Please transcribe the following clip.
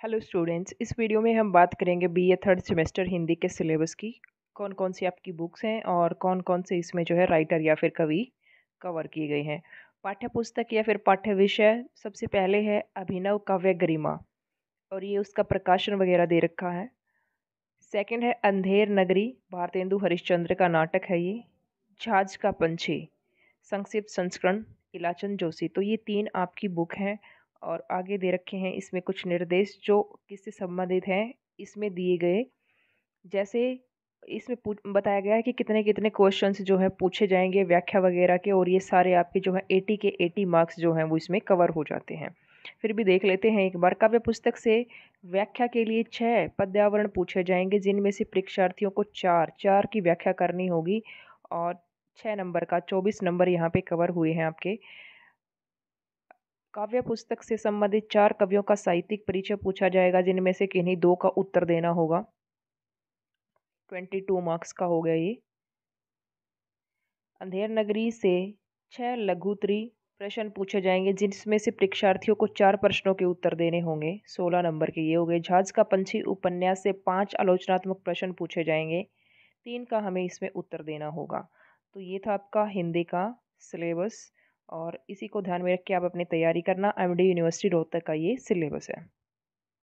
Hello students इस video में हम बात करेंगे बीए थर्ड सेमेस्टर हिंदी के सिलेबस की। कौन कौन सी आपकी बुक्स हैं और कौन कौन से इसमें जो है राइटर या फिर कवि कवर किए गए हैं? पाठ्य पुस्तक या फिर पाठ्य विषय सबसे पहले है अभिनव काव्य गरिमा और ये उसका प्रकाशन वगैरह दे रखा है। सेकंड है अंधेर नगरी, भारतेंदु हरिश्चंद्र का नाटक है ये। झाज का पंछी, संक्षिप्त संस्करण इलाचंद जोशी। तो ये तीन आपकी बुक हैं। और आगे दे रखे हैं इसमें कुछ निर्देश जो किससे संबंधित हैं, इसमें दिए गए। जैसे इसमें बताया गया है कि कितने कितने क्वेश्चंस जो है पूछे जाएँगे व्याख्या वगैरह के और ये सारे आपके जो है एटी के एटी मार्क्स जो हैं वो इसमें कवर हो जाते हैं। फिर भी देख लेते हैं एक बार, काव्य पुस्तक से व्याख्या के लिए छः पद्यावरण पूछे जाएँगे, जिनमें से परीक्षार्थियों को चार चार की व्याख्या करनी होगी और छः नंबर का, चौबीस नंबर यहाँ पे कवर हुए हैं आपके। काव्य पुस्तक से संबंधित चार कवियों का साहित्यिक परिचय पूछा जाएगा, जिनमें से किन्हीं दो का उत्तर देना होगा। ट्वेंटी टू मार्क्स का हो गया ये। अंधेर नगरी से छह लघुत्री प्रश्न पूछे जाएँगे जिसमें से परीक्षार्थियों को चार प्रश्नों के उत्तर देने होंगे। सोलह नंबर के ये हो गए। झाज का पंछी उपन्यास से पाँच आलोचनात्मक प्रश्न पूछे जाएँगे। तीन का हमें इसमें उत्तर देना होगा। तो ये था आपका हिंदी का सिलेबस। और इसी को ध्यान में रख के आप अपनी तैयारी करना एम डी यूनिवर्सिटी रोहतक का ये सिलेबस है।